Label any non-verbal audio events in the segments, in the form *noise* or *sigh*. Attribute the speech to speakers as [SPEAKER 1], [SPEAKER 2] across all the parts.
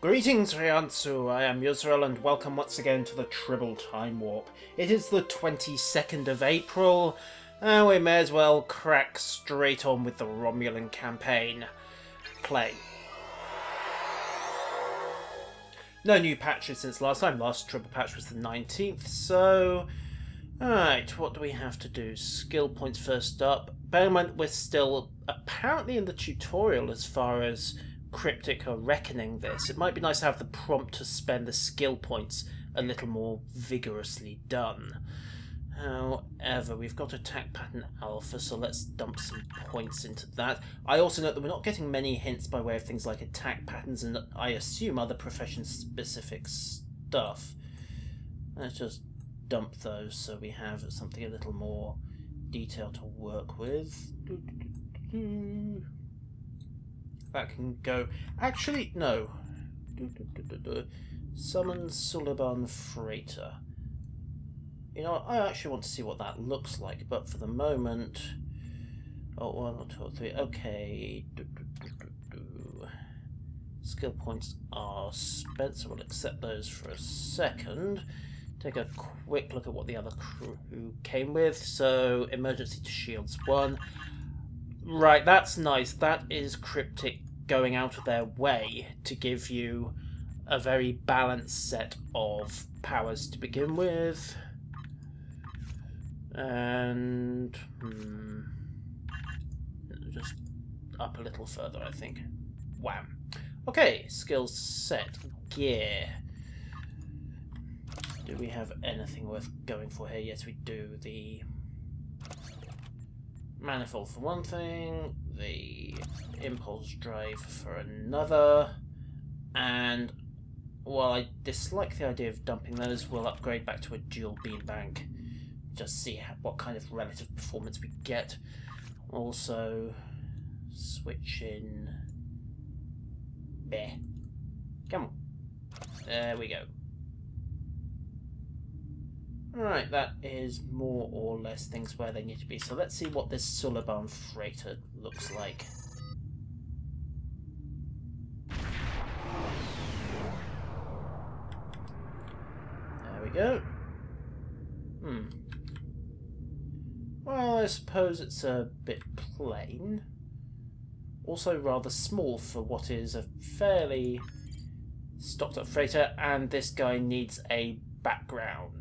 [SPEAKER 1] Greetings, Rihannsu. I am Yuzral, and welcome once again to the Tribble Time Warp. It is the 22nd of April, and we may as well crack straight on with the Romulan campaign. Play. No new patches since last time. Last Tribble patch was the 19th, so... Alright, what do we have to do? Skill points first up. Bear in mind, we're still apparently in the tutorial as far as cryptic or reckoning this, it might be nice to have the prompt to spend the skill points a little more vigorously done. However, we've got attack pattern alpha, so let's dump some points into that. I also note that we're not getting many hints by way of things like attack patterns and I assume other profession-specific stuff. Let's just dump those so we have something a little more detailed to work with. That can go... Actually, no. Summon Suliban Freighter. You know, I actually want to see what that looks like, but for the moment... Oh, one or two or three. Okay. Skill points are spent, so we'll accept those for a second. Take a quick look at what the other crew came with. So, emergency to shields one. Right, that's nice. That is Cryptic going out of their way to give you a very balanced set of powers to begin with. And hmm, just up a little further, I think. Wham. Okay, skills set. Gear. Do we have anything worth going for here? Yes, we do. The manifold for one thing, the impulse drive for another, and while I dislike the idea of dumping those, we'll upgrade back to a dual beam bank. Just see what kind of relative performance we get. Also, switch in. There. Come on. There we go. Right, that is more or less things where they need to be. So let's see what this Suliban freighter looks like. There we go. Hmm. Well, I suppose it's a bit plain. Also rather small for what is a fairly stocked up freighter, and this guy needs a background.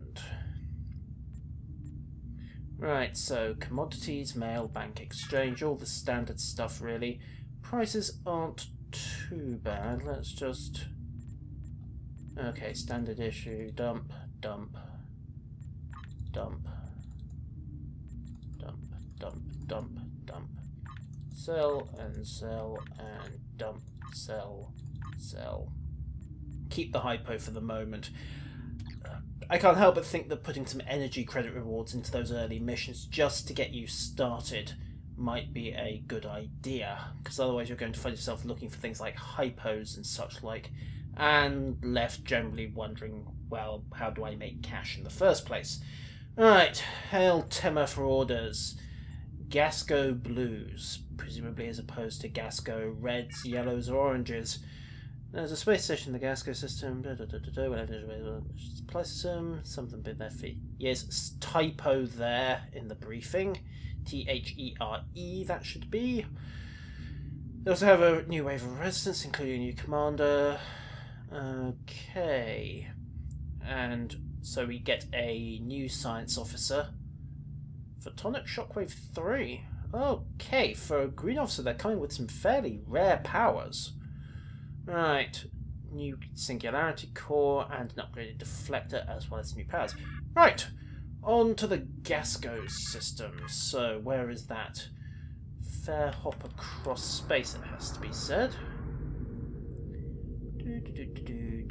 [SPEAKER 1] Right, so commodities, mail, bank exchange, all the standard stuff really. Prices aren't too bad. Let's just... Okay, standard issue, dump, dump, dump, dump, dump, dump, dump. Sell and sell and dump, sell, sell. Keep the hypo for the moment. I can't help but think that putting some energy credit rewards into those early missions just to get you started might be a good idea, because otherwise you're going to find yourself looking for things like hypos and such like, and left generally wondering, well, how do I make cash in the first place? Right, hail Temur for orders. Gasko blues, presumably as opposed to Gasko reds, yellows, or oranges. There's a space station the Gasko system. Da, da, da, da, da, whatever. Supply system. Something bit there for Yes, typo there in the briefing. T H E R E. That should be. They also have a new wave of residents, including a new commander. Okay, and so we get a new science officer. Photonic Shockwave 3. Okay, for a green officer, they're coming with some fairly rare powers. Right, new singularity core and an upgraded deflector as well as new powers. Right, on to the Gasko system. So where is that? Fair hop across space, it has to be said. Do, do, do,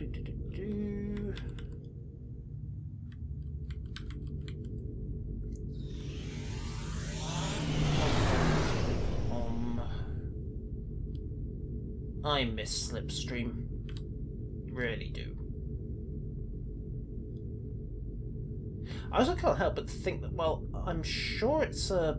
[SPEAKER 1] I miss Slipstream. Really do. I also can't help but think that, well, I'm sure it's a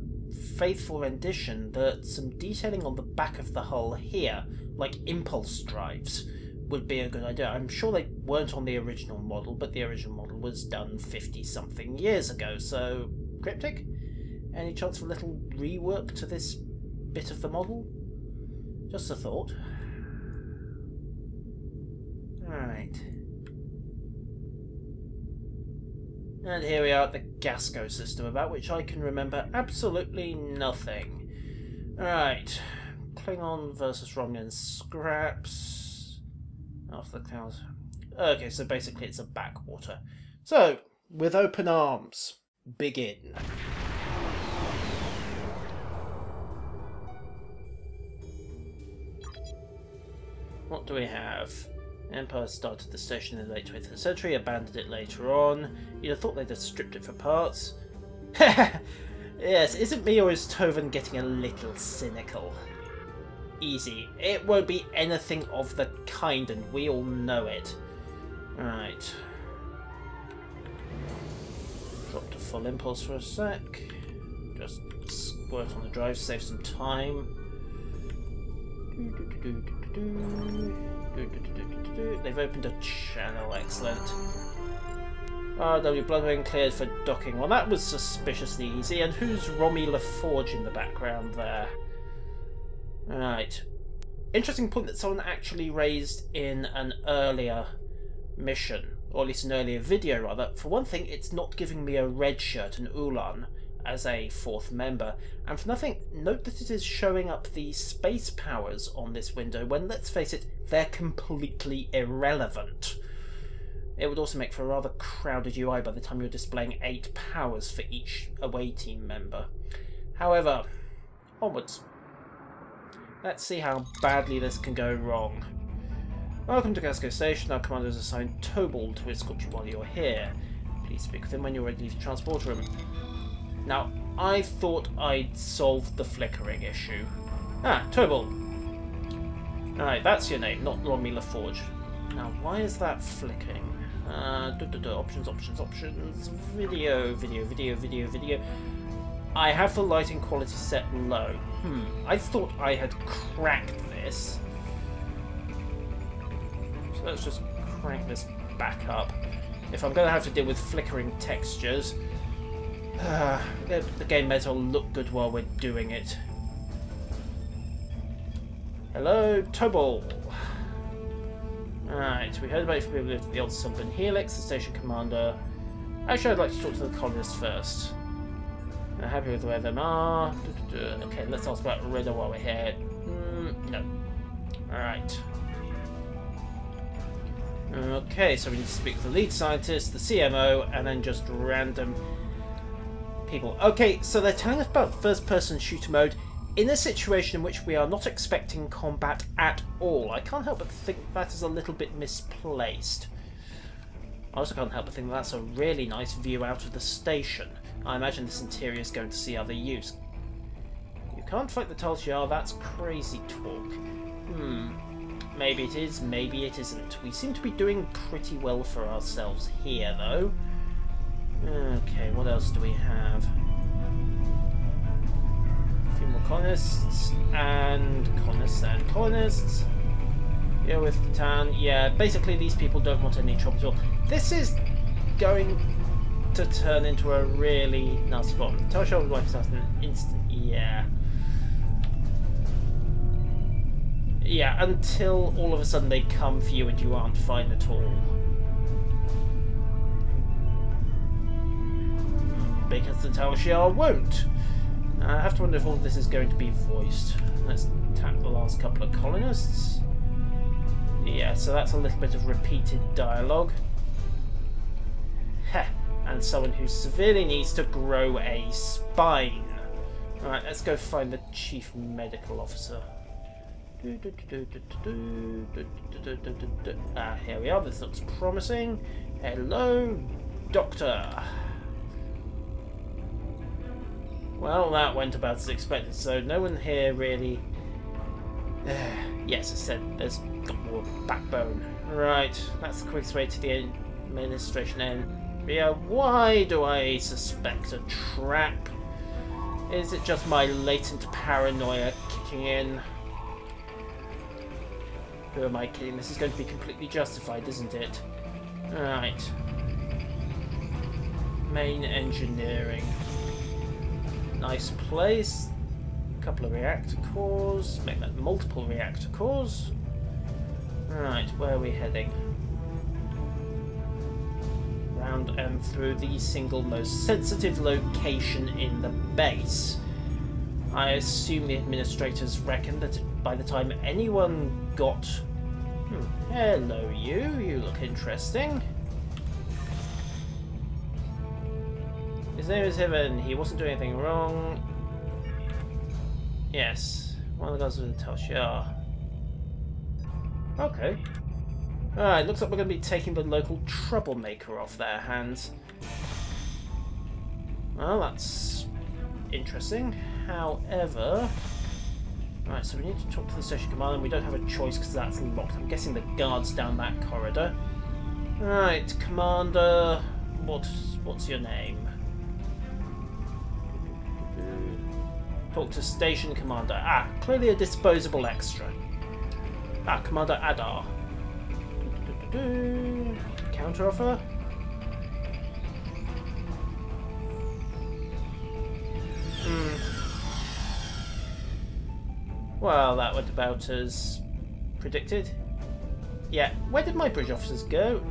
[SPEAKER 1] faithful rendition that some detailing on the back of the hull here, like impulse drives, would be a good idea. I'm sure they weren't on the original model, but the original model was done 50-something years ago, so... Cryptic? Any chance of a little rework to this bit of the model? Just a thought. Alright. And here we are at the Gasko system, about which I can remember absolutely nothing. Alright. Klingon versus Romulan scraps. Off the clouds. Okay, so basically it's a backwater. So, with open arms, begin. What do we have? Empire started the station in the late 20th century, abandoned it later on. You'd have thought they'd have stripped it for parts. *laughs* yes, isn't me or is Tovan getting a little cynical? Easy. It won't be anything of the kind, and we all know it. Right. Drop to full impulse for a sec. Just squirt on the drive, save some time. They've opened a channel, excellent. RW Bloodwing cleared for docking. Well, that was suspiciously easy. And who's Romy LaForge in the background there? Right. Interesting point that someone actually raised in an earlier mission, or at least an earlier video rather. For one thing, it's not giving me a red shirt, an Ulan, as a fourth member. And for nothing, note that it is showing up the space powers on this window when, let's face it, they're completely irrelevant. It would also make for a rather crowded UI by the time you're displaying 8 powers for each away team member. However, onwards. Let's see how badly this can go wrong. Welcome to Gasko Station. Our commander has assigned Tobal to escort you while you're here. Please speak with him when you're ready to the transport room. Now, I thought I'd solved the flickering issue. Ah, Tobal. Alright, that's your name, not Romy LaForge. Now, why is that flicking? Uh, duh, duh, duh, options, options, options, video, video, video, video, video. I have the lighting quality set low. Hmm, I thought I had cracked this. So let's just crank this back up. If I'm going to have to deal with flickering textures, uh, the, game may as well look good while we're doing it. Hello, Tobol. Alright, we heard about you from the old Sunburn Helix, the station commander. Actually, I'd like to talk to the colonists first. I'm happy with where they are. Okay, let's talk about Ridder while we're here. Mm, no. Alright. Okay, so we need to speak to the lead scientist, the CMO, and then just random people. Okay, so they're telling us about first-person shooter mode in a situation in which we are not expecting combat at all. I can't help but think that is a little bit misplaced. I also can't help but think that's a really nice view out of the station. I imagine this interior is going to see other use. You can't fight the Tal Shiar, that's crazy talk. Hmm. Maybe it is, maybe it isn't. We seem to be doing pretty well for ourselves here, though. Okay, what else do we have? A few more colonists, and colonists, and colonists. Yeah, with Tan. Yeah, basically these people don't want any trouble at all. This is going to turn into a really nasty problem. Tal Shiar would wipe us in an instant. Yeah. Yeah, until all of a sudden they come for you and you aren't fine at all. Because the Tal Shiar won't. Uh, I have to wonder if all this is going to be voiced. Let's tap the last couple of colonists. Yeah, so that's a little bit of repeated dialogue. Heh, and someone who severely needs to grow a spine. Alright, let's go find the chief medical officer. Ah, here we are. This looks promising. Hello, doctor. Well, that went about as expected, so no one here really... *sighs* yes, I said there's got more backbone. Right, that's the quickest way to the administration area. Why do I suspect a trap? Is it just my latent paranoia kicking in? Who am I kidding? This is going to be completely justified, isn't it? Alright. Main engineering. Nice place. A couple of reactor cores. Make that multiple reactor cores. Right, where are we heading? Round and through the single most sensitive location in the base. I assume the administrators reckon that by the time anyone got... Hmm, hello you, you look interesting. Name is Hyven, he wasn't doing anything wrong. Yes, one of the guys with the Tal Okay. Alright, looks like we're going to be taking the local troublemaker off their hands. Well, that's interesting. However... Right, so we need to talk to the station commander, and we don't have a choice because that's locked. I'm guessing the guard's down that corridor. Right, Commander... What, what's your name? Talk to Station Commander. Ah, clearly a disposable extra. Ah, Commander Adar. Counter offer? Hmm. Well, that went about as predicted. Yeah, where did my bridge officers go?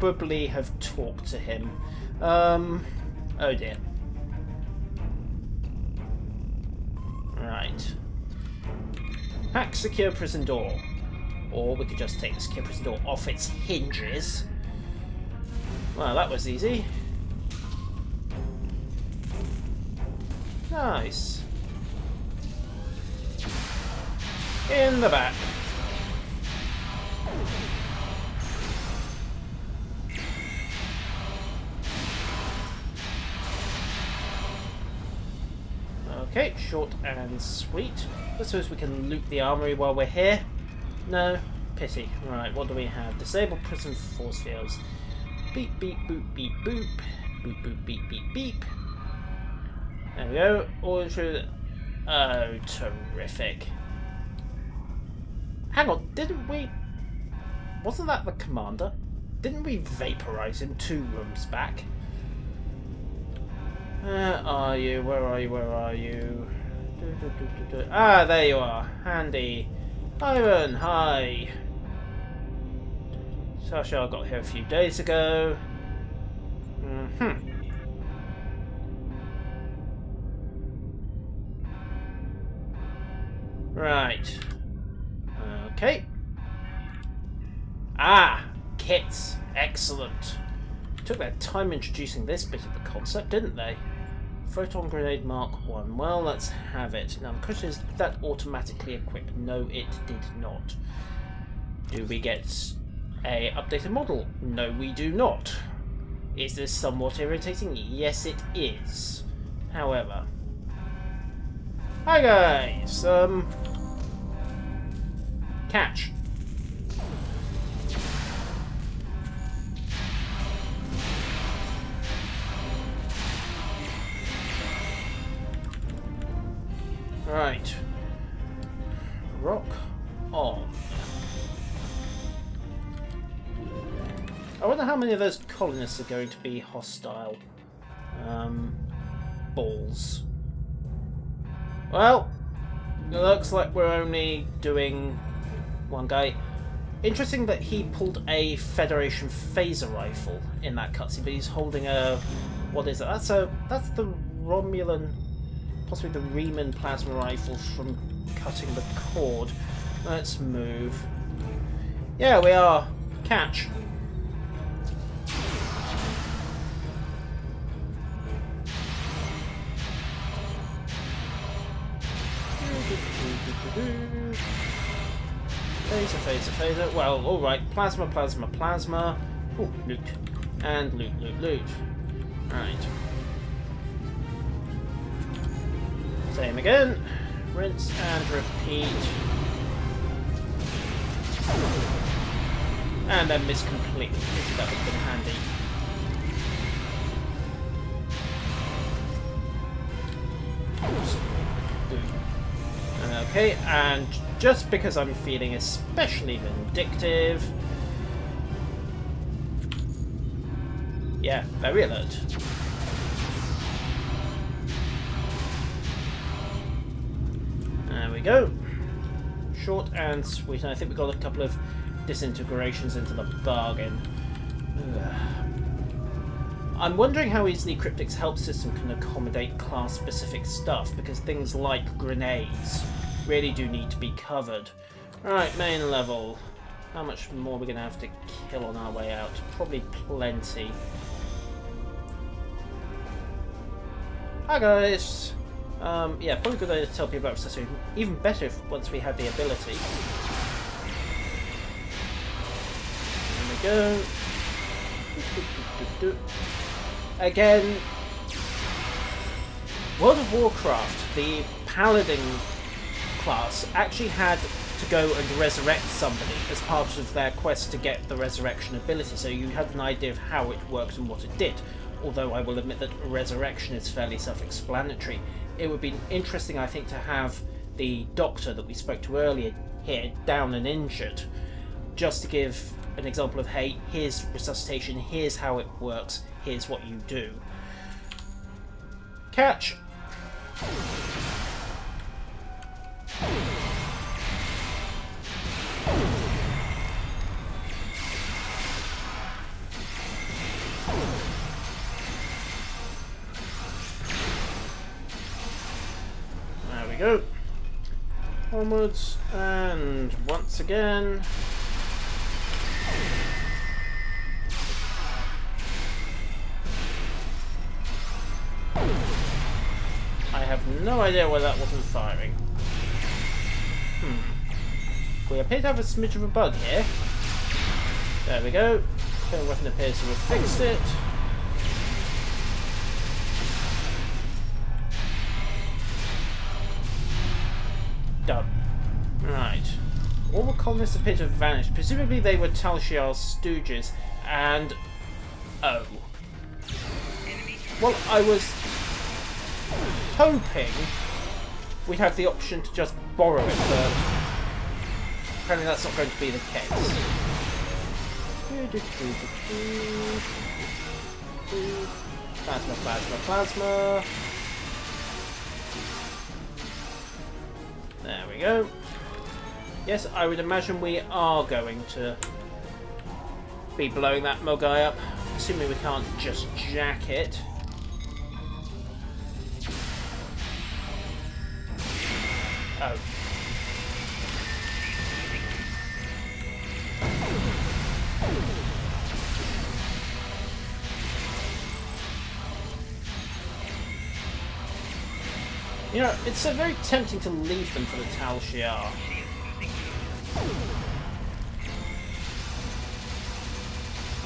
[SPEAKER 1] Probably have talked to him. Um, oh dear. Right. Hack secure prison door. Or we could just take the secure prison door off its hinges. Well, that was easy. Nice. in the back. Short and sweet. I suppose we can loot the armory while we're here. No? Pity. Right, what do we have? Disable prison force fields. Beep, beep, boop, beep, boop. Boop, boop, beep, beep, beep. There we go. All through... Oh, terrific. Hang on, didn't we... Wasn't that the commander? Didn't we vaporize him two rooms back? Where are you? Where are you? Where are you? ah, there you are. Handy. Ivan, hi. Sasha got here a few days ago. Mm hmm Right. Okay. Ah, kits. Excellent. Took their time introducing this bit of the concept, didn't they? Photon grenade Mark 1. Well, let's have it. Now, the question is, did that automatically equip? No, it did not. Do we get a updated model? No, we do not. Is this somewhat irritating? Yes, it is. However... Hi guys! Um, Catch. Right. Rock on. I wonder how many of those colonists are going to be hostile. Um, balls. Well, it looks like we're only doing one guy. Interesting that he pulled a Federation phaser rifle in that cutscene, but he's holding a what is it? That's a that's the Romulan, possibly the Reman plasma rifle from cutting the cord. Let's move. Yeah, we are. Catch. Phaser, phaser, phaser. Well, alright. Plasma, plasma, plasma. Ooh, loot. And loot, loot, loot. Right. Same again. Rinse and repeat. And then miss completely. That would have been handy. Okay, and just because I'm feeling especially vindictive... Yeah, very alert. We go. Short and sweet. And I think we got a couple of disintegrations into the bargain. Ugh. I'm wondering how easily Cryptic's help system can accommodate class-specific stuff, because things like grenades really do need to be covered. Right, main level. How much more are we going to have to kill on our way out? Probably plenty. Hi guys! Um, yeah, probably good idea to tell people about accessory. Even better if once we have the ability. There we go. Again, World of Warcraft, the Paladin class, actually had to go and resurrect somebody as part of their quest to get the resurrection ability, so you had an idea of how it worked and what it did. Although I will admit that resurrection is fairly self-explanatory it would be interesting, I think, to have the doctor that we spoke to earlier here down and injured, just to give an example of, hey, here's resuscitation, here's how it works, here's what you do. Catch! Go. Onwards, and once again. I have no idea why that wasn't firing. Hmm. We appear to have a smidge of a bug here. There we go. Current weapon appears to have fixed it. Colonists appear to have vanished. Presumably they were Tal Shiar's stooges, and... Oh. Well, I was hoping we'd have the option to just borrow it, but apparently that's not going to be the case. Plasma, plasma, plasma. There we go. Yes, I would imagine we are going to be blowing that Mogai up. Assuming we can't just jack it. Oh. You know, it's uh, very tempting to leave them for the Tal Shiar.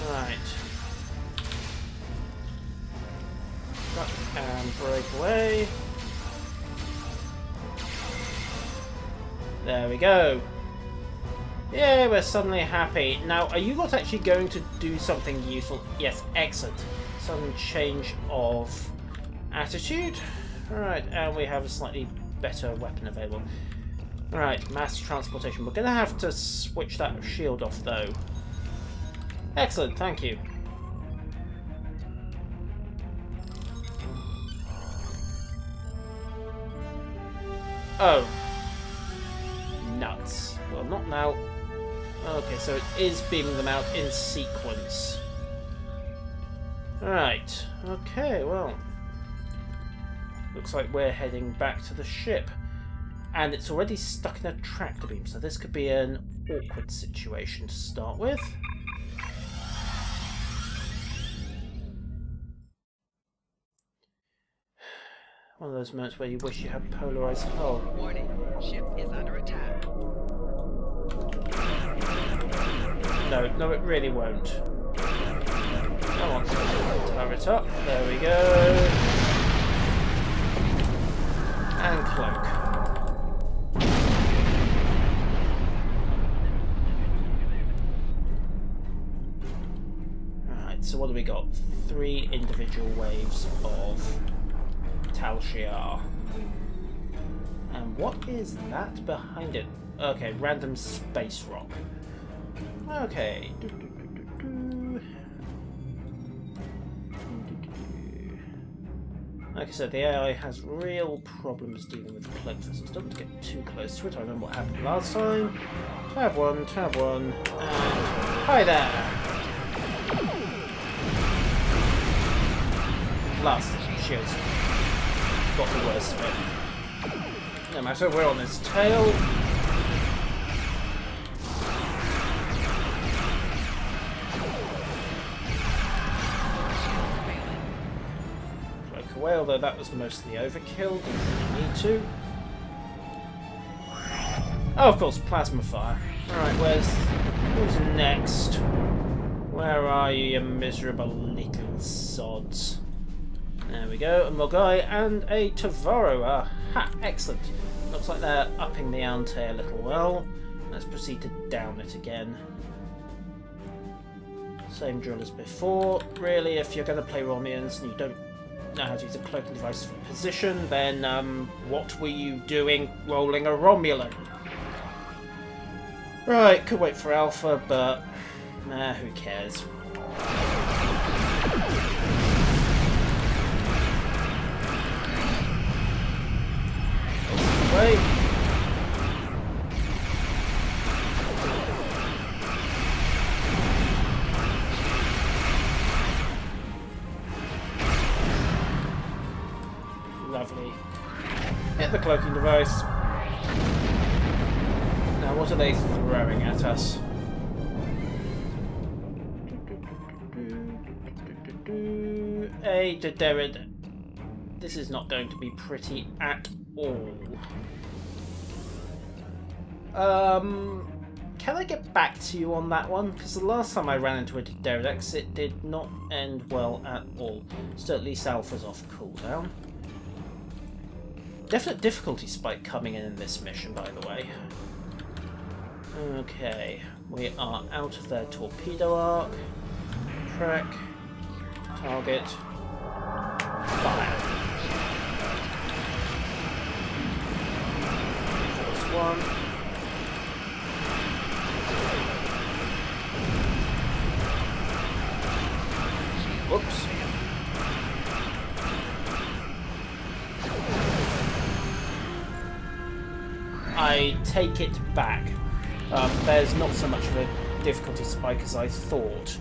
[SPEAKER 1] Right. And break away. There we go. Yeah, we're suddenly happy. Now, are you not actually going to do something useful? Yes, excellent. Sudden change of attitude. Alright, and we have a slightly better weapon available. Alright, mass transportation. We're going to have to switch that shield off, though. Excellent, thank you. Oh. Nuts. Well, not now. Okay, so it is beaming them out in sequence. Right. Okay, well. Looks like we're heading back to the ship. And it's already stuck in a tractor beam, so this could be an awkward situation to start with. One of those moments where you wish you had polarized hull.
[SPEAKER 2] Warning, ship is under attack.
[SPEAKER 1] no, no, it really won't. Come on, turret up. There we go. And cloak. Right, so what do we got? Three individual waves of Tal Shiar. And what is that behind it? Okay, random space rock. Okay. Do, do, do, like I said, the AI has real problems dealing with cloak vessels. Don't get too close to it. I remember what happened last time. Tab one, tab one, and hi there. Last shields got the worst of it. No matter, we're on his tail. Cloak away, although that was mostly overkill. Didn't really need to. Oh, of course, plasma fire. Alright, where's... Who's next? Where are you, you miserable little sods? There we go, a Mogai and a T'varo. Aha, excellent. Looks like they're upping the ante a little well. Let's proceed to down it again. Same drill as before. Really, if you're going to play Romulans and you don't know how to use a cloaking device for position, then um, what were you doing rolling a Romulan? Right, could wait for Alpha, but who cares? Derid. This is not going to be pretty at all. Um, can I get back to you on that one? Because the last time I ran into a Deredex, it did not end well at all. Least Alpha's off cooldown. Definite difficulty spike coming in in this mission, by the way. Okay, we are out of their torpedo arc. Track. Target. Fire. Force one. Whoops. I take it back. Um, there's not so much of a difficulty spike as I thought.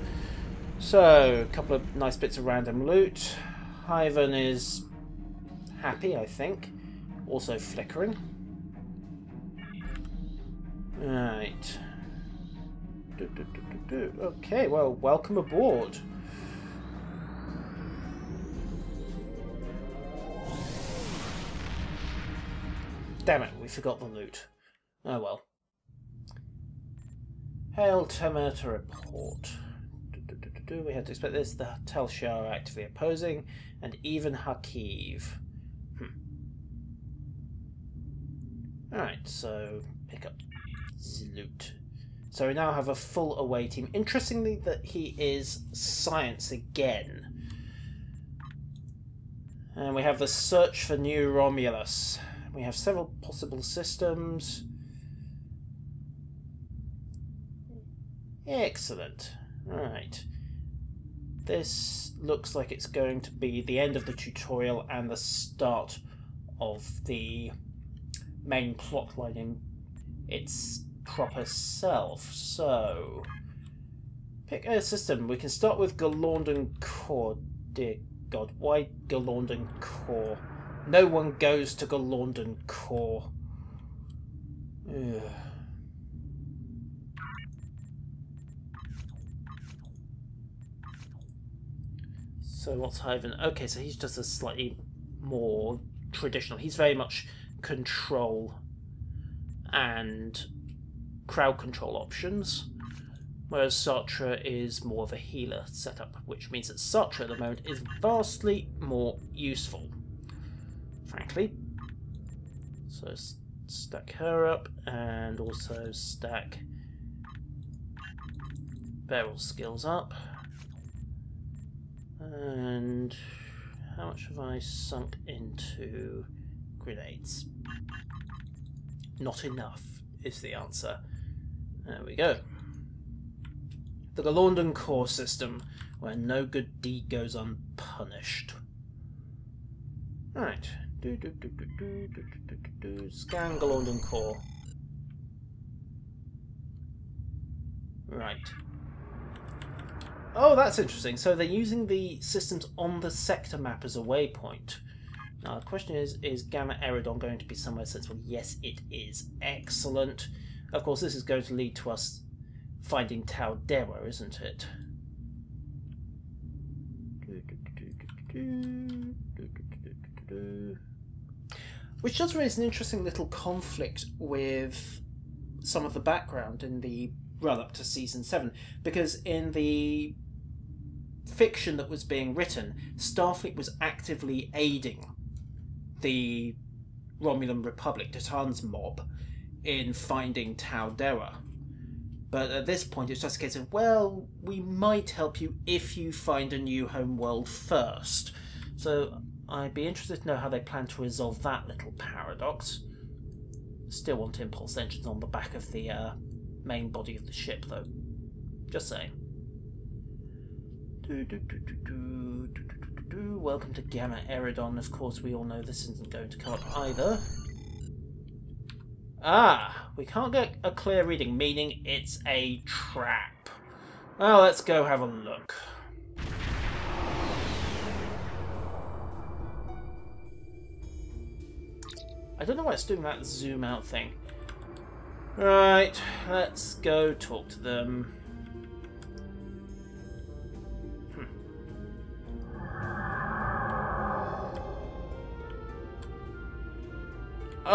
[SPEAKER 1] So, a couple of nice bits of random loot. Hyven is happy, I think. Also flickering. Right. Do, do, do, okay, well, welcome aboard. Damn it, we forgot the loot. Oh well. Hail to report. Do, we had to expect this. The Tal Shiar are actively opposing, and even Hakeev. Hmm. Alright, so pick up loot. So we now have a full away team. Interestingly that he is science again. And we have the search for new Romulus. We have several possible systems. Excellent. Right. This looks like it's going to be the end of the tutorial and the start of the main plotline in its proper self. So, pick a system. We can start with Galorndon Core. Dear God, why Galorndon Core? No one goes to Galorndon Core. Ugh. So what's Hyven? Okay, so he's just a slightly more traditional. He's very much control and crowd control options. whereas Sartre is more of a healer setup, which means that Sartre at the moment is vastly more useful, frankly. So stack her up and also stack barrel skills up. And how much have I sunk into grenades? Not enough is the answer. There we go. The Galorndon core system, where no good deed goes unpunished. Right. Do, do, do, do, do, do, do, do, do. Scan core. Right. Oh, that's interesting. So they're using the systems on the sector map as a waypoint. Now, the question is, is Gamma Eridon going to be somewhere sensible? Yes, it is. Excellent. Of course, this is going to lead to us finding Tau Dewa, isn't it? Which does raise an interesting little conflict with some of the background in the run up to season 7 because in the fiction that was being written, Starfleet was actively aiding the Romulan Republic, D'Tan's mob, in finding Tau Dewa. But at this point, it's just a case of, well, we might help you if you find a new home world first. So I'd be interested to know how they plan to resolve that little paradox. Still want impulse engines on the back of the uh, main body of the ship, though. Just saying. Welcome to Gamma Eridon. Of course, we all know this isn't going to come up either. Ah, we can't get a clear reading, meaning it's a trap. Well, let's go have a look. I don't know why it's doing that zoom out thing. Right, let's go talk to them.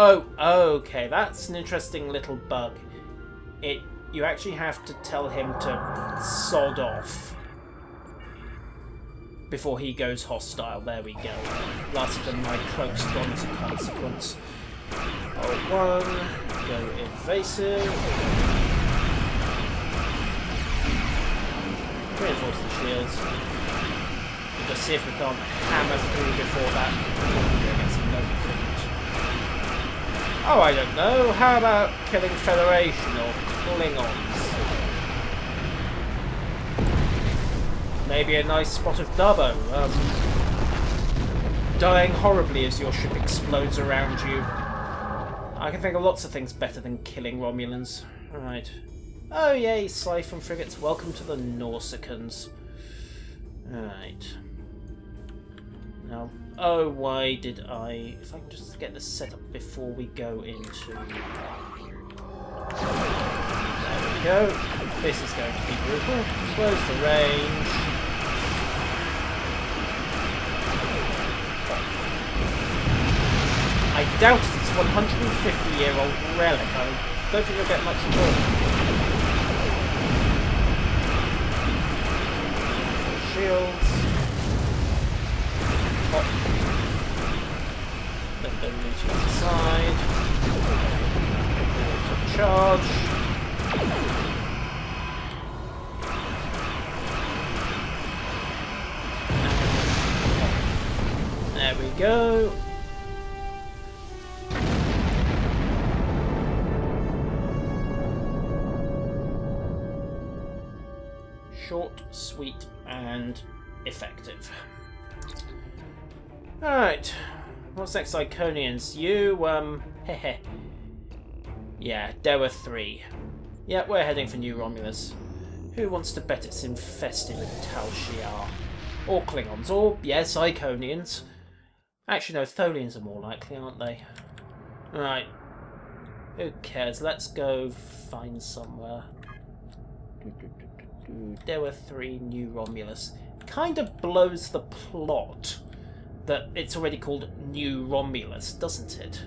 [SPEAKER 1] Oh, oh, okay, that's an interesting little bug. It you actually have to tell him to sod off before he goes hostile. There we go. Last of my cloak's gone as a consequence. Oh, one, go invasive. Reinforce the shields. Just see if we can't hammer through before that. Oh, I don't know. How about killing Federation or Klingons? Maybe a nice spot of Dabo. Um, dying horribly as your ship explodes around you. I can think of lots of things better than killing Romulans. Right. Oh yay, Siphon frigates. Welcome to the Nausicaans. Right. Now, Oh, why did I... If I can just get this set up before we go into... There we go. This is going to be brutal. Close the range. I doubt it's a 150 year old relic. I don't think you'll get much more. Shields. Oh. Then move to the side. To charge. There we go. Short, sweet, and effective. Alright, What's next, Iconians? You, um, *laughs* heh Yeah, there were 3. Yeah, we're heading for New Romulus. Who wants to bet it's infested with Tal Shiar? Or Klingons, or, yes, Iconians. Actually, no, Tholians are more likely, aren't they? Right. Who cares? Let's go find somewhere. There were 3, New Romulus. Kind of blows the plot that it's already called New Romulus, doesn't it?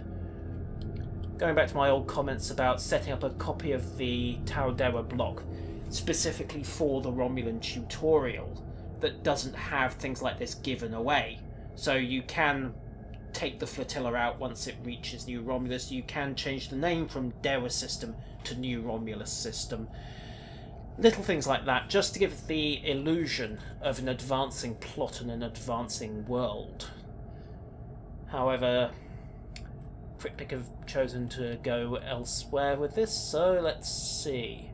[SPEAKER 1] Going back to my old comments about setting up a copy of the Tau Dewa block, specifically for the Romulan tutorial that doesn't have things like this given away. So you can take the flotilla out once it reaches New Romulus. You can change the name from Dewa system to New Romulus system. Little things like that, just to give the illusion of an advancing plot and an advancing world. However, Cryptic have chosen to go elsewhere with this, so let's see.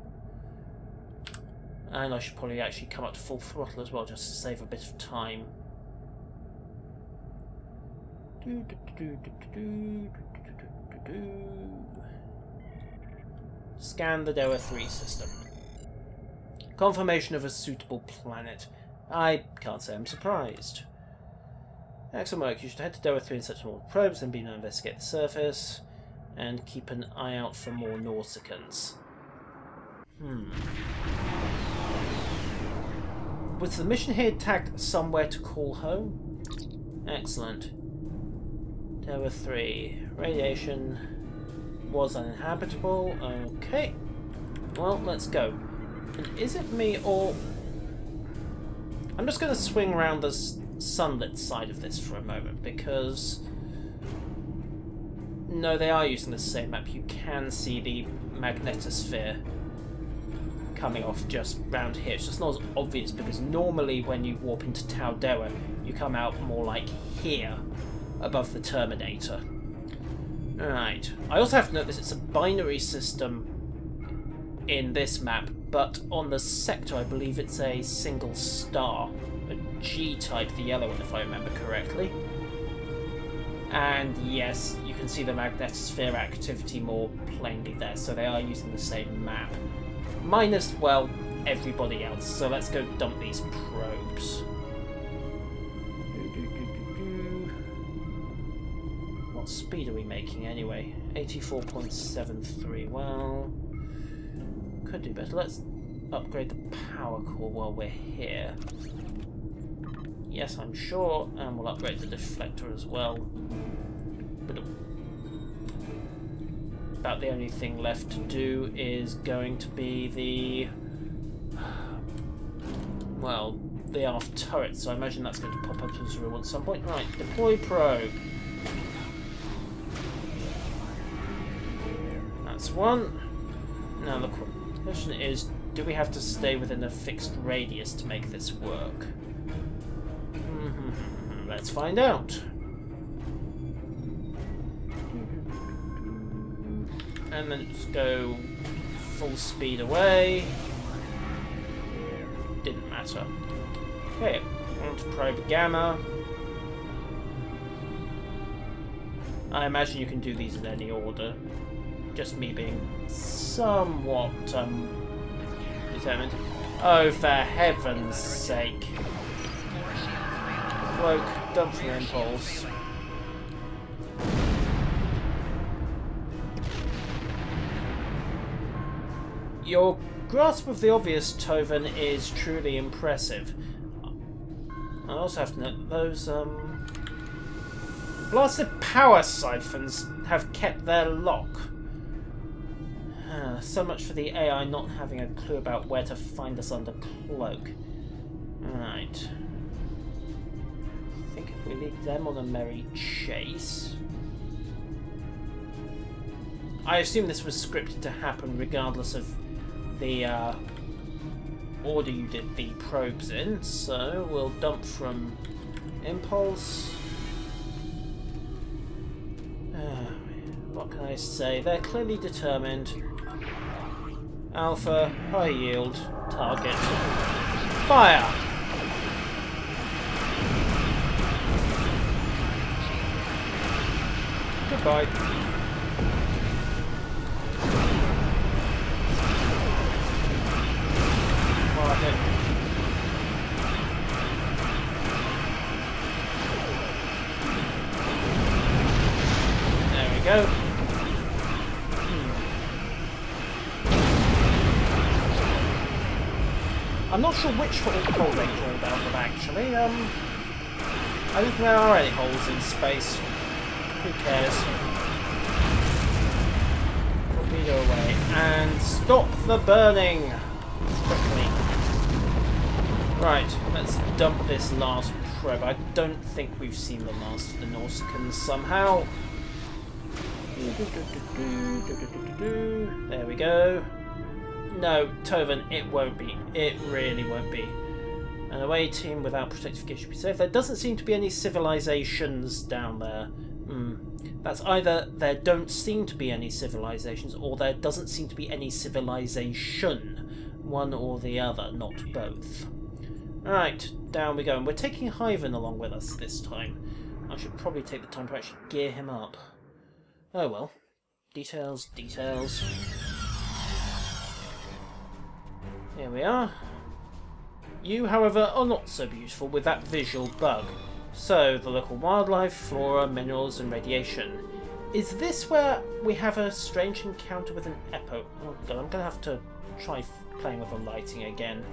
[SPEAKER 1] And I should probably actually come up to full throttle as well, just to save a bit of time. Scan the Dewa 3 system. Confirmation of a suitable planet. I can't say I'm surprised. Excellent work. You should head to Dewa 3 and set more probes, then be to investigate the surface, and keep an eye out for more Nausicaans. Hmm. Was the mission here tagged somewhere to call home? Excellent. Tower 3. Radiation was uninhabitable. Okay. Well, let's go. And is it me or... I'm just going to swing around the sunlit side of this for a moment because... No, they are using the same map. You can see the magnetosphere coming off just round here. It's just not as obvious because normally when you warp into Tau Dewa, you come out more like here above the Terminator. Right. I also have to note this, it's a binary system in this map, but on the sector I believe it's a single star. A G-type, the yellow one if I remember correctly. And yes, you can see the magnetosphere activity more plainly there, so they are using the same map. Minus, well, everybody else. So let's go dump these probes. What speed are we making anyway? 84.73. Well, could do better. Let's upgrade the power core while we're here. Yes, I'm sure, and we'll upgrade the deflector as well. But about the only thing left to do is going to be the well, the aft turret, so I imagine that's going to pop up as a room at some point. Right, deploy probe. That's one. Now the question is, do we have to stay within a fixed radius to make this work? Mm-hmm. Let's find out. And then just go full speed away. Didn't matter. Okay, on to probe Gamma. I imagine you can do these in any order just me being somewhat um, determined. Oh, for heaven's sake. Cloak, dump for impulse. Your grasp of the obvious, Tovan, is truly impressive. I also have to note those, um... Blasted power siphons have kept their lock. So much for the AI not having a clue about where to find us under cloak. Right. I think if we lead them on a merry chase... I assume this was scripted to happen regardless of the uh, order you did the probes in, so we'll dump from Impulse. Uh, what can I say? They're clearly determined Alpha, high yield, target. Fire! Goodbye. There we go. I'm not sure which hole they crawled out of, actually. Um, I don't think there are any holes in space. Who cares? Torpedo away. And stop the burning! Quickly. Right, let's dump this last probe. I don't think we've seen the last of the Nausicaans somehow. There we go. No, Tovan, it won't be. It really won't be. An away team without protective gear should be safe. There doesn't seem to be any civilizations down there. Hmm. That's either there don't seem to be any civilizations or there doesn't seem to be any civilization. One or the other, not both. Alright, down we go. And we're taking Hyven along with us this time. I should probably take the time to actually gear him up. Oh well. Details, details. Here we are. You, however, are not so beautiful with that visual bug. So, the local wildlife, flora, minerals, and radiation. Is this where we have a strange encounter with an Epohh? Oh god, I'm gonna have to try playing with the lighting again.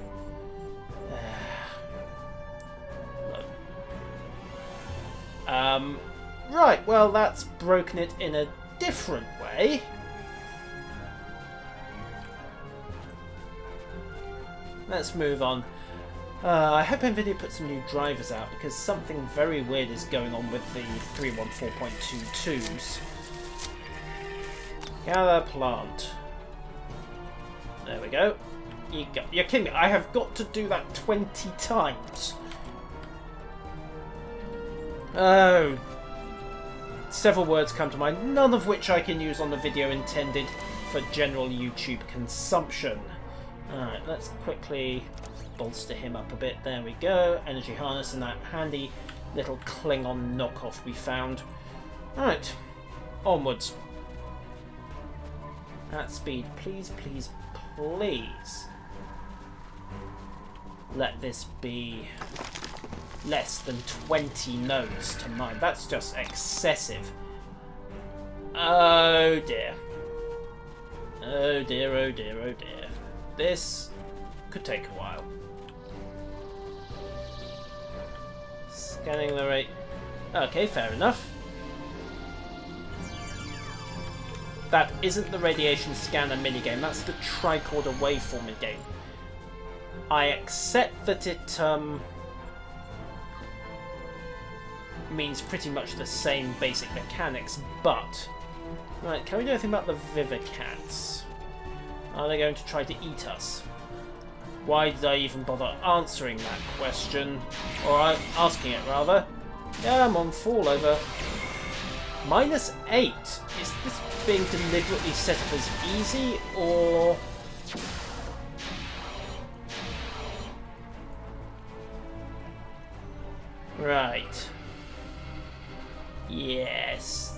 [SPEAKER 1] um, right, well, that's broken it in a different way. Let's move on. Uh, I hope NVIDIA puts some new drivers out because something very weird is going on with the 314.22s. Gather plant. There we go. You go. You're kidding me. I have got to do that 20 times. Oh. Several words come to mind, none of which I can use on the video intended for general YouTube consumption. Alright, let's quickly bolster him up a bit. There we go. Energy harness and that handy little Klingon knockoff we found. Alright, onwards. At speed, please, please, please. Let this be less than 20 nodes to mine. That's just excessive. Oh dear. Oh dear, oh dear, oh dear. This could take a while. Scanning the rate. Okay, fair enough. That isn't the radiation scanner minigame, that's the tricorder waveform game. I accept that it um, means pretty much the same basic mechanics, but... Right, can we do anything about the Vivicats? Are they going to try to eat us? Why did I even bother answering that question? Or asking it, rather? Yeah, I'm on fall over. Minus 8. Is this being deliberately set up as easy, or... Right. Yes.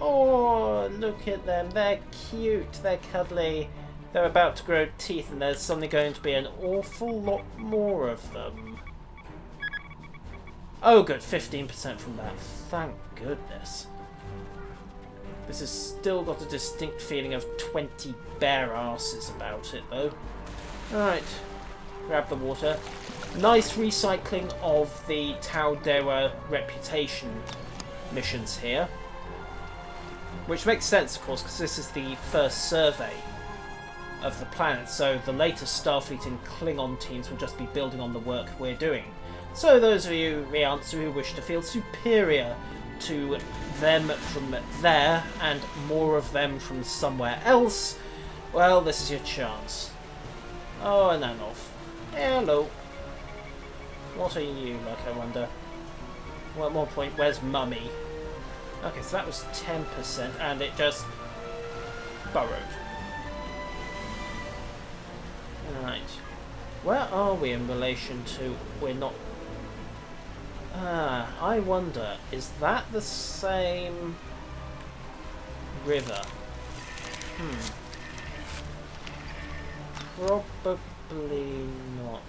[SPEAKER 1] Oh, look at them. They're cute. They're cuddly. They're about to grow teeth and there's suddenly going to be an awful lot more of them. Oh good, 15% from that. Thank goodness. This has still got a distinct feeling of 20 bare asses about it though. Alright, grab the water. Nice recycling of the Tau Dewa reputation missions here. Which makes sense, of course, because this is the first survey of the planet, so the later Starfleet and Klingon teams will just be building on the work we're doing. So those of you, Rihannsu, who wish to feel superior to them from there, and more of them from somewhere else, well, this is your chance. Oh, and then off. Hello. What are you like, I wonder? Well, at one point, where's Mummy? Okay, so that was 10%, and it just burrowed. Right. Where are we in relation to... We're not... Ah, I wonder, is that the same river? Hmm. Probably not.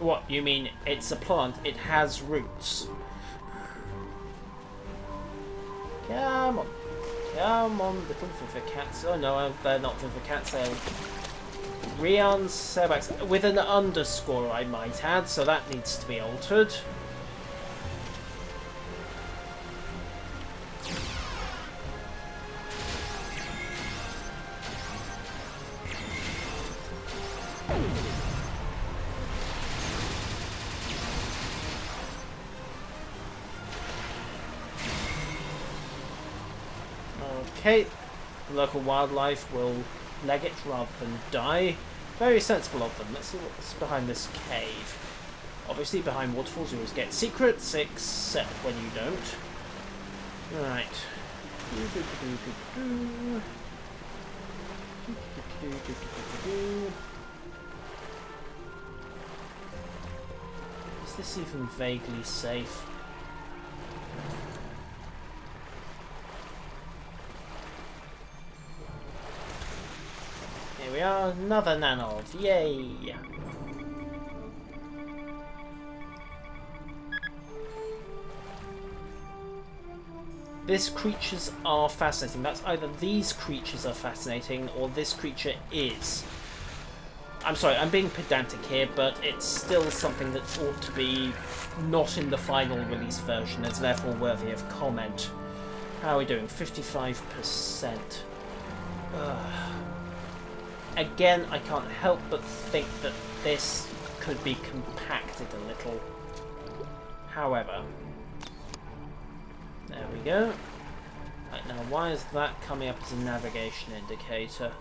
[SPEAKER 1] What, you mean it's a plant, it has roots? Come on. Come on, little Vivicats. Oh no, they're not Vivicats, they're Rian Sebax. With an underscore, I might add, so that needs to be altered. The local wildlife will leg it rather than die. Very sensible of them. Let's see what's behind this cave. Obviously, behind waterfalls you always get secrets, except when you don't. Right. Is this even vaguely safe? We are, another nanod. Yay! These creatures are fascinating. That's either these creatures are fascinating or this creature is. I'm sorry, I'm being pedantic here, but it's still something that ought to be not in the final release version, as therefore worthy of comment. How are we doing? 55%. Ugh. Again, I can't help but think that this could be compacted a little. However, there we go. Right, now why is that coming up as a navigation indicator?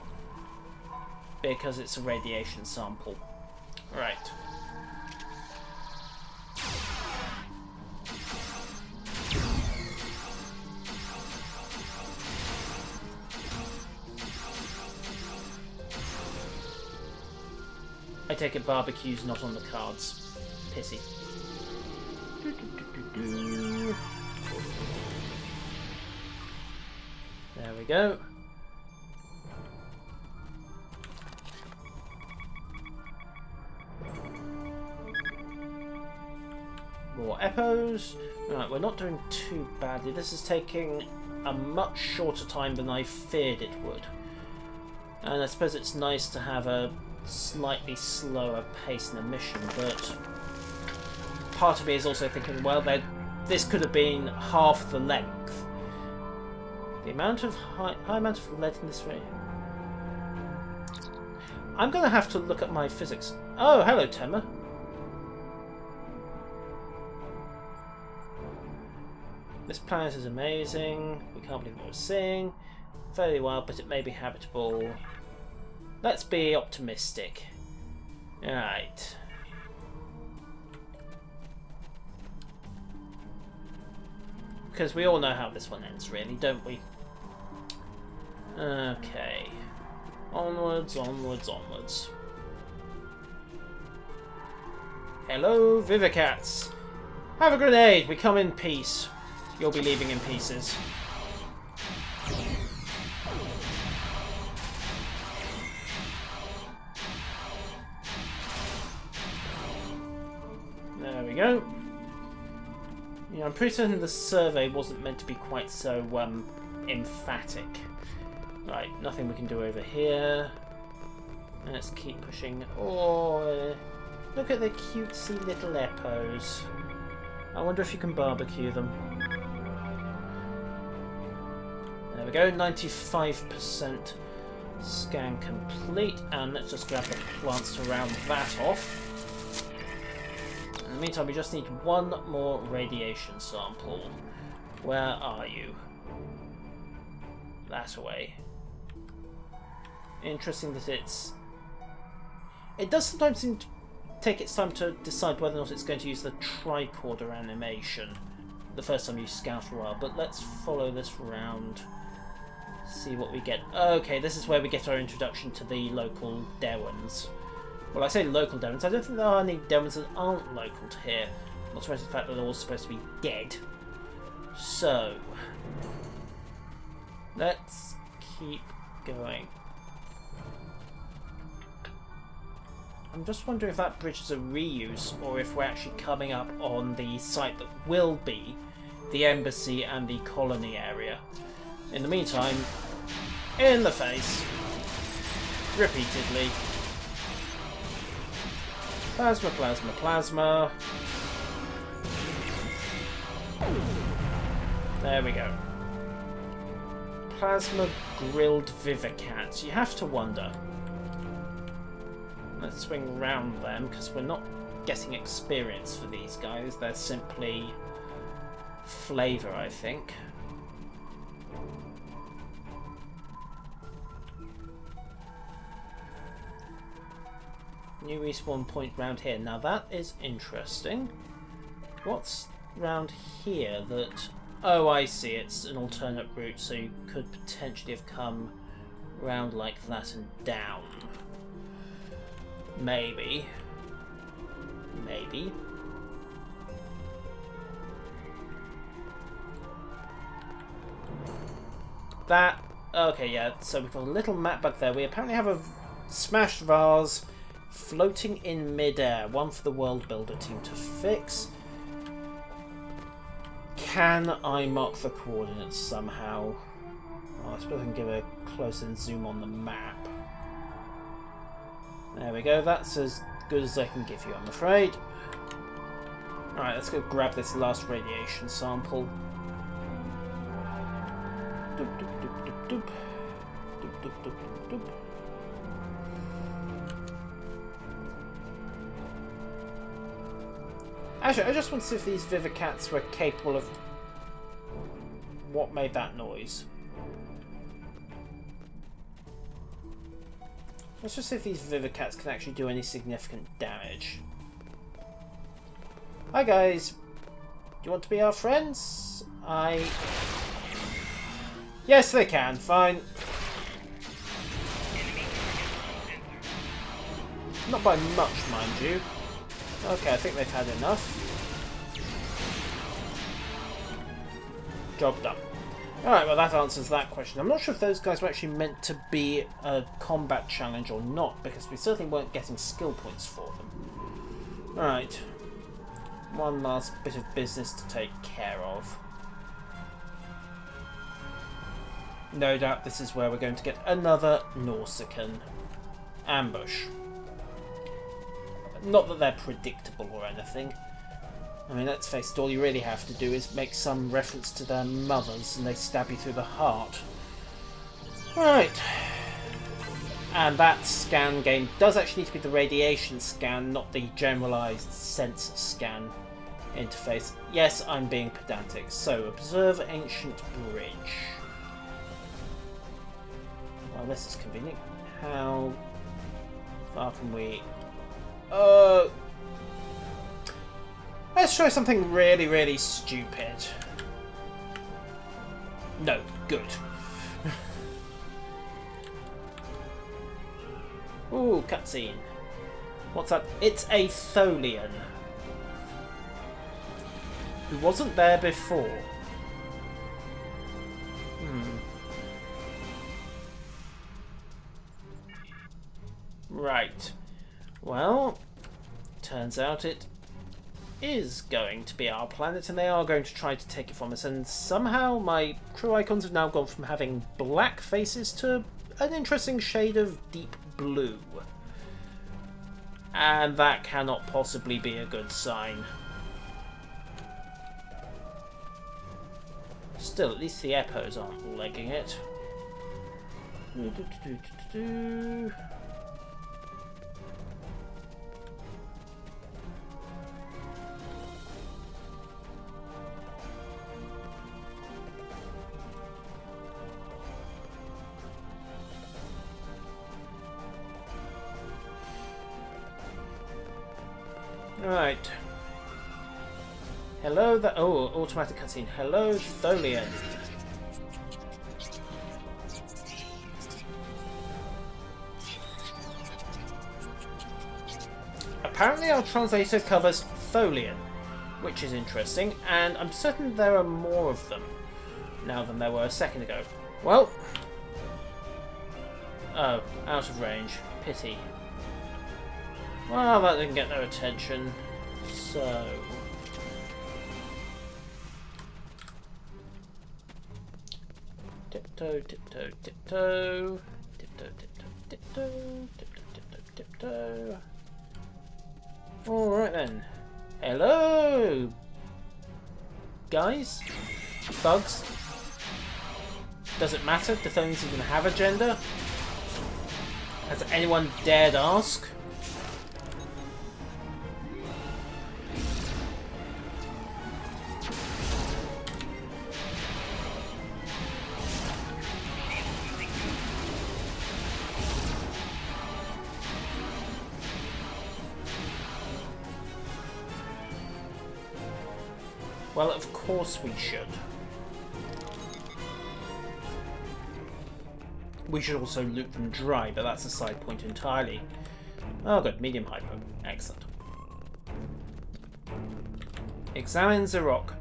[SPEAKER 1] Because it's a radiation sample. Right. Take it barbecue's not on the cards. Pissy. There we go. More Epohhs. Right, we're not doing too badly. This is taking a much shorter time than I feared it would. And I suppose it's nice to have a slightly slower pace in the mission, but part of me is also thinking, well, this could have been half the length. The amount of high, high amount of lead in this ray. I'm going to have to look at my physics. Oh, hello, Temma. This planet is amazing. We can't believe what we're seeing. Fairly wild, but it may be habitable. Let's be optimistic. Alright. Because we all know how this one ends, really, don't we? Okay. Onwards, onwards, onwards. Hello, Vivicats! Have a grenade! We come in peace. You'll be leaving in pieces. Go. Yeah, I'm pretty certain the survey wasn't meant to be quite so um, emphatic. Right, nothing we can do over here. Let's keep pushing. Oh, look at the cutesy little epohhs. I wonder if you can barbecue them. There we go, 95% scan complete, and let's just grab the plants to round that off. The meantime, we just need one more radiation sample. Where are you? That away. Interesting that it's... It does sometimes seem to take its time to decide whether or not it's going to use the tricorder animation the first time you scout a while, but let's follow this round. See what we get. Okay, this is where we get our introduction to the local Dewans. Well, I say local Dewans, I don't think there are any Dewans that aren't local to here. Not to mention the fact that they're all supposed to be dead. So, let's keep going. I'm just wondering if that bridge is a reuse or if we're actually coming up on the site that will be the embassy and the colony area. In the meantime, in the face, repeatedly. Plasma, plasma, plasma. There we go. Plasma grilled vivicats. You have to wonder. Let's swing round them, because we're not getting experience for these guys. They're simply flavour, I think. New respawn point round here. Now that is interesting. What's round here that... Oh, I see. It's an alternate route, so you could potentially have come round like that and down. Maybe. Maybe. That... Okay, yeah, so we've got a little map back there. We apparently have a smashed vase floating in midair. One for the world builder team to fix. Can I mark the coordinates somehow? Oh, I suppose I can give a close-in zoom on the map. There we go, that's as good as I can give you, I'm afraid. Alright, let's go grab this last radiation sample. Doop, doop, doop, Actually, I just want to see if these Vivicats were capable of... What made that noise? Let's just see if these Vivicats can actually do any significant damage. Hi guys! Do you want to be our friends? I... Yes, they can. Fine. Not by much, mind you. Okay, I think they've had enough. Job done. Alright, well that answers that question. I'm not sure if those guys were actually meant to be a combat challenge or not, because we certainly weren't getting skill points for them. Alright. One last bit of business to take care of. No doubt this is where we're going to get another Nausicaan ambush. Not that they're predictable or anything. I mean, let's face it, all you really have to do is make some reference to their mothers and they stab you through the heart. Right. And that scan game does actually need to be the radiation scan, not the generalized sense scan interface. Yes, I'm being pedantic. So, observe ancient bridge. Well, this is convenient. How far can we uh, let's try something really, really stupid. No, good. *laughs* Ooh, cutscene. What's that? It's a Tholian. Who wasn't there before. Hmm. Right. Well, turns out it is going to be our planet and they are going to try to take it from us and somehow my crew icons have now gone from having black faces to an interesting shade of deep blue. And that cannot possibly be a good sign. Still, at least the Epohhs aren't legging it. Do, do, do, Right. Hello, the oh, automatic cutscene. Hello, Tholian. Apparently our translator covers Tholian, which is interesting, and I'm certain there are more of them now than there were a second ago. Well, oh, out of range. Pity. Well, that didn't get no attention. So... Tiptoe, tiptoe, tiptoe. Tiptoe, tiptoe, tiptoe. Tiptoe, tiptoe, tiptoe. Alright then. Hello! Guys? Bugs? Does it matter? Do things even have a gender? Has anyone dared ask? We should. We should also loot them dry, but that's a side point entirely. Oh good, medium hypo. Excellent. Examine the rock.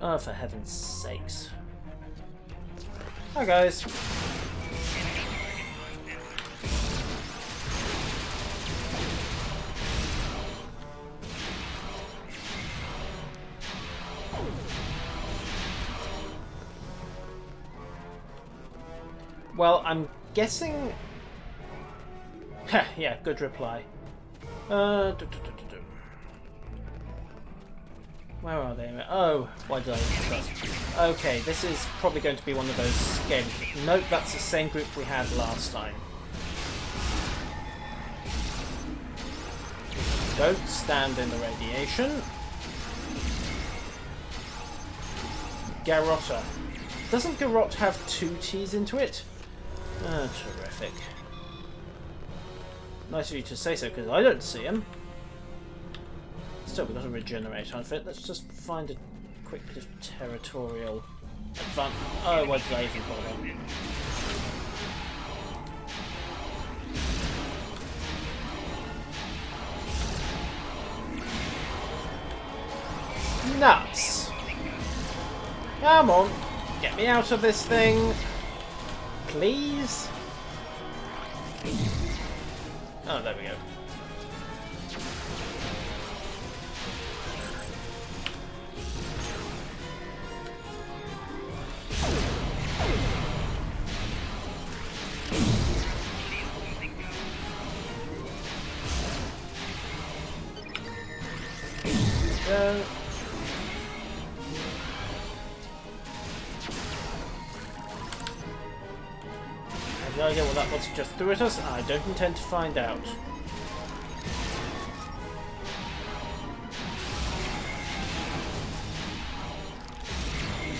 [SPEAKER 1] Oh, for heaven's sakes. Hi guys. Well, I'm guessing... yeah, good reply. Uh, do, do, do, Where are they? Oh, why did I... Okay, this is probably going to be one of those games. Note that's the same group we had last time. Don't stand in the radiation. Garotta. Doesn't Garot have two T's into it? Ah, terrific. Nice of you to say so, because I don't see him. Still, we've got a regenerate outfit. Let's just find a quick bit of territorial advantage. Oh, why did I even bother? Nuts! Come on, get me out of this thing! Please? Oh, there we go. At us. I don't intend to find out.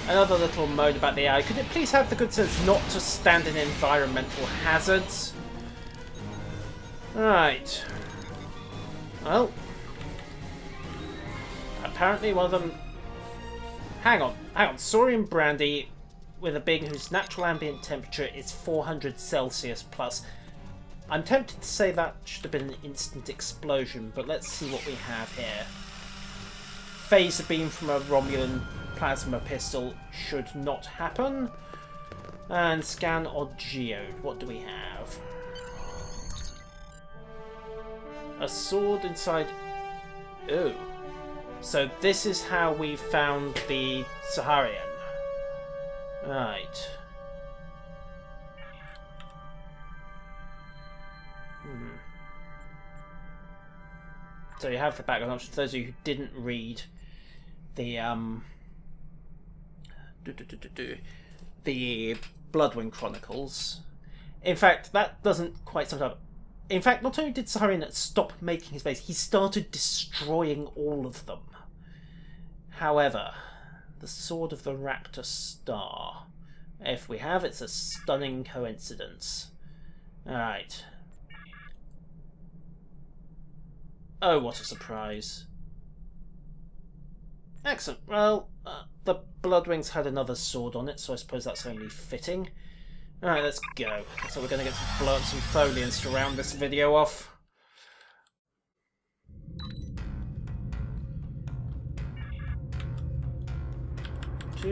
[SPEAKER 1] Another little moan about the AI. Could it please have the good sense not to stand in environmental hazards? Right. Well. Apparently one of them... Hang on, hang on. Saurian Brandy with a being whose natural ambient temperature is 400 Celsius plus. I'm tempted to say that should have been an instant explosion, but let's see what we have here. Phaser beam from a Romulan plasma pistol should not happen. And scan odd geode. What do we have? A sword inside... Ooh. So this is how we found the Saharian. Right. Hmm. So you have the background option for those of you who didn't read the um do, do, do, the Bloodwing Chronicles. In fact, that doesn't quite sum it up. In fact, not only did Saharian stop making his base, he started destroying all of them. However, the Sword of the Raptor Star. If we have, it's a stunning coincidence. Alright. Oh, what a surprise. Excellent. Well, uh, the Bloodwings had another sword on it, so I suppose that's only fitting. Alright, let's go. So we're going to get to blow up some Tholians to round this video off.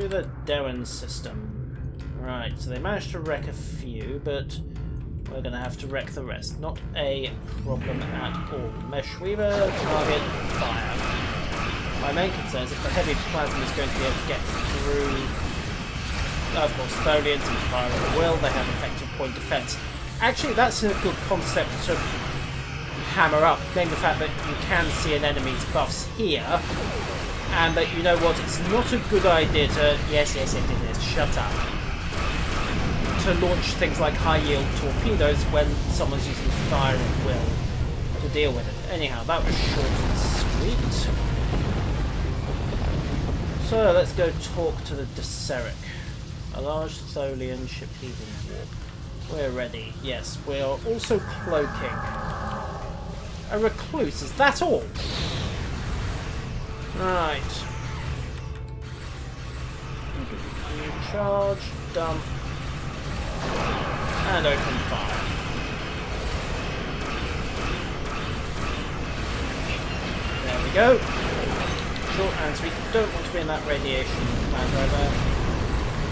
[SPEAKER 1] To the Dewan system. Right, so they managed to wreck a few, but we're going to have to wreck the rest. Not a problem at all. Meshweaver, target, fire. My main concern is if the heavy plasma is going to be able to get through, of course, Tholians and fire at will, they have effective point defense. Actually, that's a good concept to hammer up, namely the fact that you can see an enemy's buffs here, and that you know what, it's not a good idea to, yes, yes, it is, shut up, to launch things like high-yield torpedoes when someone's using fire at will to deal with it. Anyhow, that was short and sweet. So let's go talk to the Deseric. A large Tholian ship heaving warp. We're ready. Yes, we are also cloaking. A recluse, is that all? Right. charge, dump, and open fire. There we go. Short and sweet. Don't want to be in that radiation right there.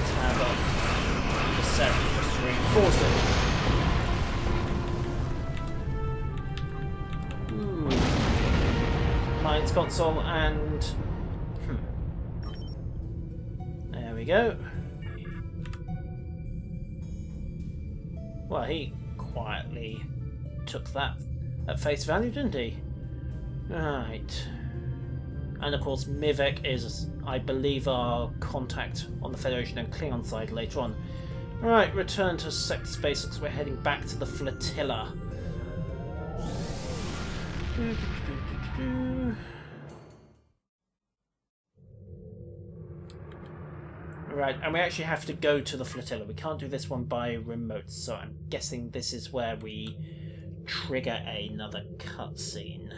[SPEAKER 1] Tab on. Just set, just to reinforce it. Mines console and. Hmm. There we go. Well, he quietly took that at face value, didn't he? Right. And of course, Mivek is, I believe, our contact on the Federation and Klingon side later on. Right, return to Sector SpaceX. We're heading back to the flotilla. Right, and we actually have to go to the flotilla. We can't do this one by remote, so I'm guessing this is where we trigger another cutscene.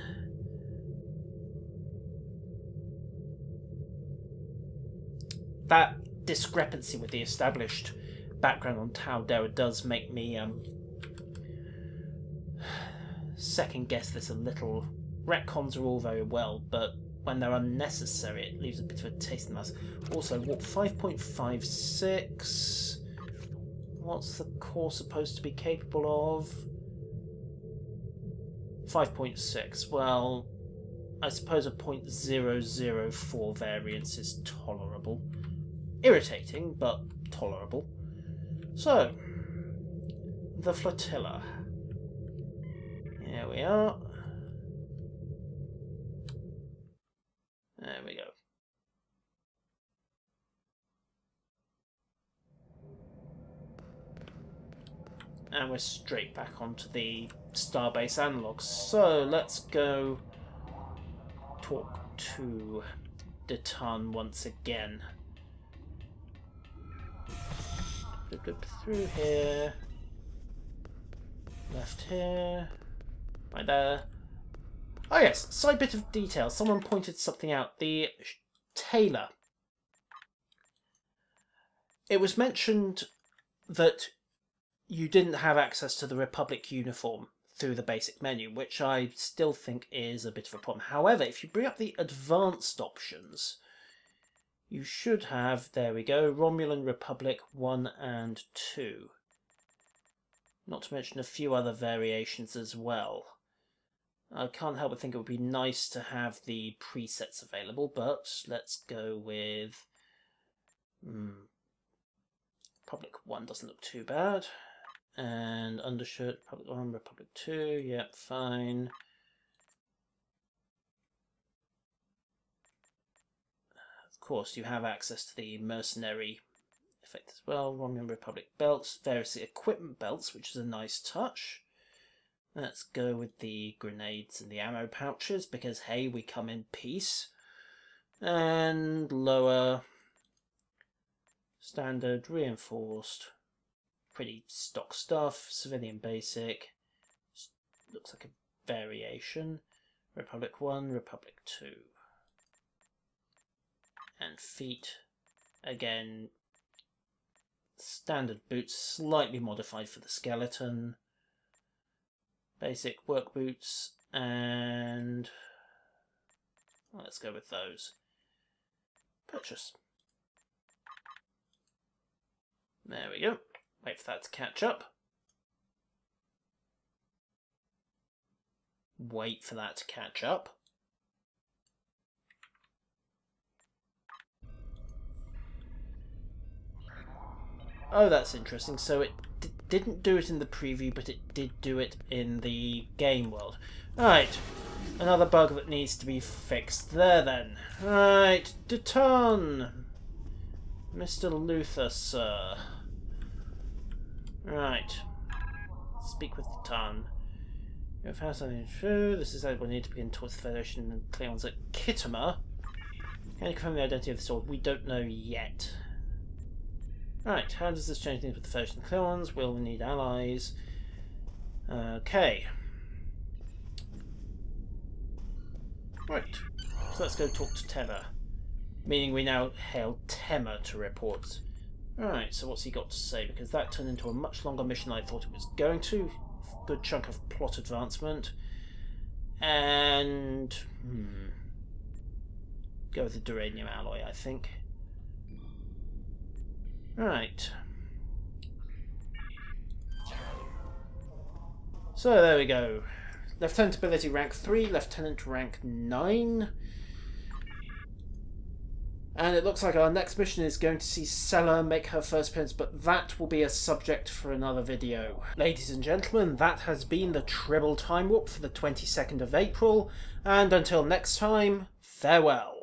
[SPEAKER 1] That discrepancy with the established background on Tau Dewa does make me um, *sighs* second guess this a little. Retcons are all very well, but when they're unnecessary, it leaves a bit of a taste in the mouth. Also, what 5.56? What's the core supposed to be capable of? 5.6. Well, I suppose a 0.004 variance is tolerable. Irritating, but tolerable. So, the flotilla. Here we are. There we go. And we're straight back onto the Starbase analogs. So let's go talk to D'Tan once again. Through here. Left here. Right there. Oh yes, side bit of detail. Someone pointed something out. The tailor. It was mentioned that you didn't have access to the Republic uniform through the basic menu, which I still think is a bit of a problem. However, if you bring up the advanced options, you should have, there we go, Romulan Republic 1 and 2. Not to mention a few other variations as well. I can't help but think it would be nice to have the presets available, but let's go with... Hmm, Republic 1 doesn't look too bad. And undershirt, public 1, Republic 2, yep, fine. Of course, you have access to the mercenary effect as well. Romulan Republic belts, various equipment belts, which is a nice touch. Let's go with the grenades and the ammo pouches because, hey, we come in peace. And lower, standard, reinforced, pretty stock stuff, civilian basic, looks like a variation, Republic 1, Republic 2. And feet, again, standard boots, slightly modified for the skeleton, basic work boots, and let's go with those. Purchase. There we go. Wait for that to catch up. Wait for that to catch up. Oh, that's interesting. So it didn't do it in the preview, but it did do it in the game world. Right, another bug that needs to be fixed there then. Right, D'Tan! Mr. Luther, sir. Right. Speak with D'Tan. You have found something true. This is how we need to begin towards the Federation and Klingons at Khitomer. Can you confirm the identity of the sword? We don't know yet. Right, how does this change things with the Federation and Klingons? Will we need allies? Okay. Right, so let's go talk to Temma. Meaning we now hail Temma to report Right, so what's he got to say? Because that turned into a much longer mission than I thought it was going to. Good chunk of plot advancement. And... Hmm. Go with the duranium alloy, I think. Right. So there we go. Lieutenant ability rank 3, Lieutenant rank 9. And it looks like our next mission is going to see Sela make her first appearance, but that will be a subject for another video. Ladies and gentlemen, that has been the Tribble Time Warp for the 22nd of April, and until next time, farewell.